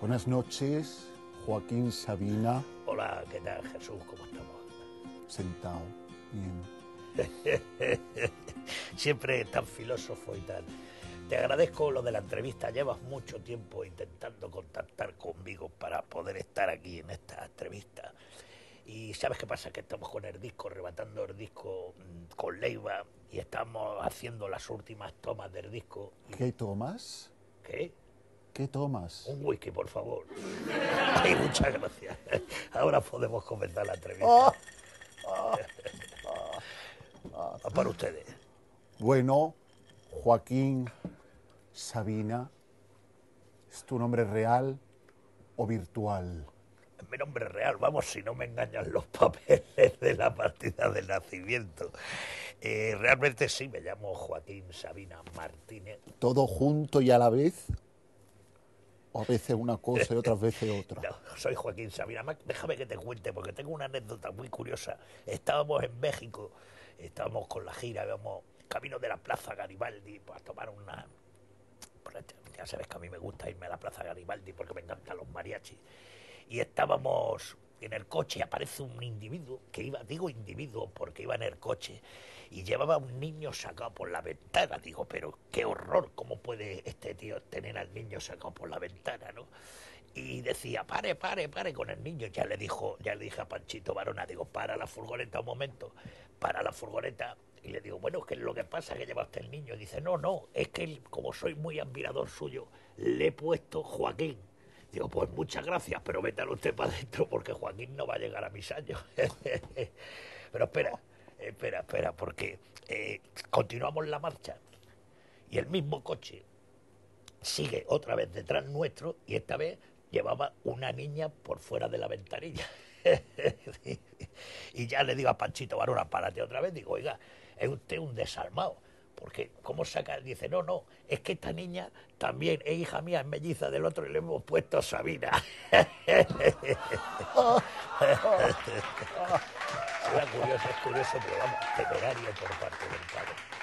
Buenas noches, Joaquín Sabina, Hola, ¿qué tal Jesús? ¿Cómo estamos? sentado. Bien. Siempre tan filósofo y tan... Te agradezco lo de la entrevista. Llevas mucho tiempo intentando contactar conmigo para poder estar aquí en esta entrevista. Y ¿sabes qué pasa? Que estamos con el disco, rebatando el disco mm, con Leiva y estamos haciendo las últimas tomas del disco. Y- ¿Qué tomas? ¿Qué? ¿Qué tomas? Un whisky, por favor. Ay, muchas gracias. Ahora podemos comenzar la entrevista. Ah, Va para ustedes. Bueno, Joaquín Sabina, ¿es tu nombre real o virtual? Mi nombre real, vamos, si no me engañan los papeles de la partida de nacimiento. Eh, realmente sí, me llamo Joaquín Sabina Martínez. ¿Todo junto y a la vez? ¿O a veces una cosa y otras veces otra? Soy Joaquín Sabina. Déjame que te cuente, porque tengo una anécdota muy curiosa. Estábamos en México, estábamos con la gira, íbamos camino de la Plaza Garibaldi pues, a tomar una... pues, Ya sabes que a mí me gusta irme a la Plaza Garibaldi porque me encantan los mariachis. Y estábamos en el coche, aparece un individuo que iba, digo individuo porque iba en el coche, y llevaba un niño sacado por la ventana. Digo, pero qué horror, ¿cómo puede este tío tener al niño sacado por la ventana, no? Y decía, pare, pare, pare con el niño. Ya le dijo, ya le dije a Panchito Varona, digo, para la furgoneta un momento, para la furgoneta. Y le digo, bueno, ¿qué es lo que pasa que lleva usted el niño? Y dice, no, no, es que él, como soy muy admirador suyo, le he puesto Joaquín. Digo, pues muchas gracias, pero métalo usted para adentro porque Joaquín no va a llegar a mis años. pero espera, espera, espera, porque eh, continuamos la marcha y el mismo coche sigue otra vez detrás nuestro y esta vez llevaba una niña por fuera de la ventanilla. y ya le digo a Panchito Varona, párate otra vez, digo, oiga, es usted un desalmado. Porque, ¿cómo saca? Dice, no, no, es que esta niña también es hija mía, es melliza del otro y le hemos puesto Sabina. Era curioso, es curioso, pero vamos, temerario por parte del padre.